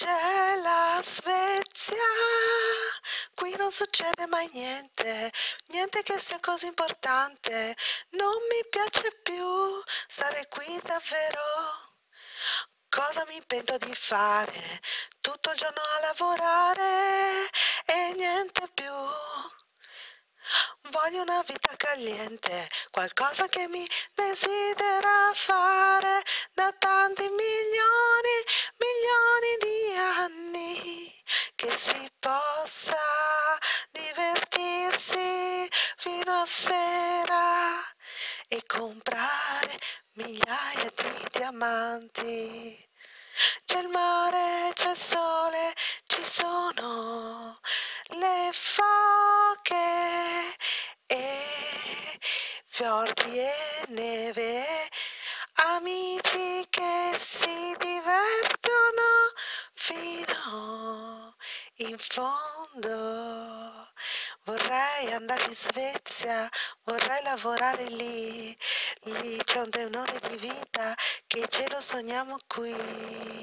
C'è la Svezia, qui non succede mai niente, niente che sia così importante. Non mi piace più stare qui davvero. Cosa mi pento di fare? Tutto il giorno a lavorare e niente più. Voglio una vita caliente, qualcosa che mi desidera fare si possa divertirsi fino a sera e comprare migliaia di diamanti. C'è il mare, c'è il sole, ci sono le foche e fiordi e neve, amici che si divertono in fondo. Vorrei andare in Svezia, vorrei lavorare lì, lì c'è un tenore di vita che ce lo sogniamo qui.